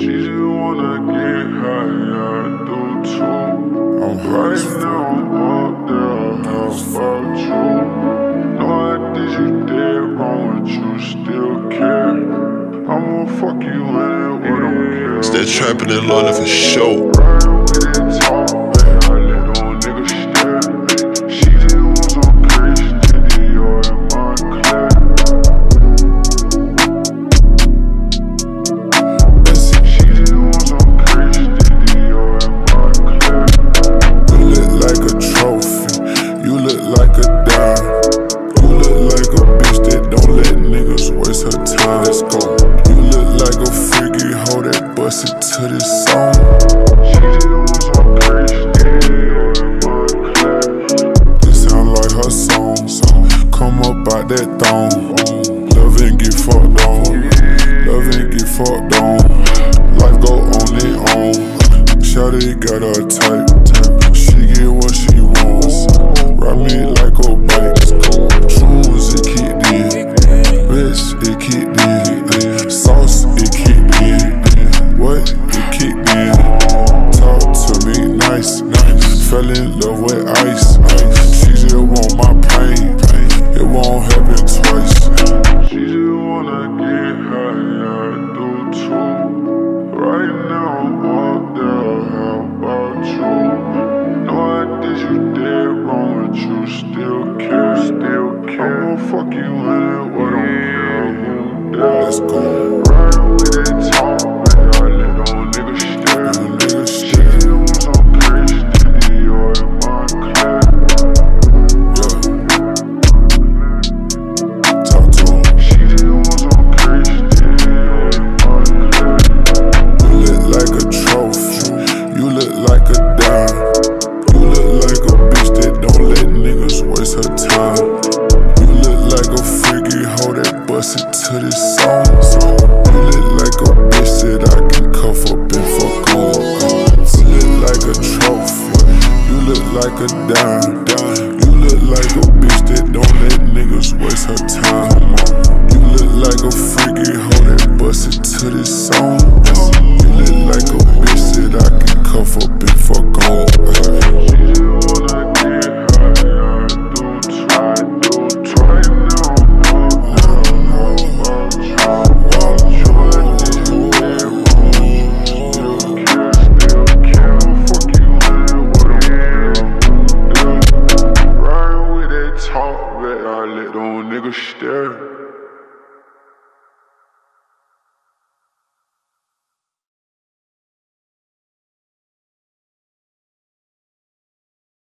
She just wanna get high, I do too. Oh. I'm Right now I'm up there, how about you? Know I did you dead wrong, but you still care. I'ma fuck you in it, what don't care. It's that trapping and London for sure. Out that thong. Love and get fucked on. Love get fucked on. Life go on and on. Got her type. She just want my pain, it won't happen twice. She just wanna get high, I do too. Right now, what the hell about you? Know I did you dead wrong, but you still care, still care. I'ma fuck you in it, what I'm Let's go. time. You look like a freaky hoe that busted to the song. You look like a bitch that I can cuff up and fuck up. You look like a trophy. You look like a dime. You look like a bitch that don't let niggas waste her time. let the old niggas stare.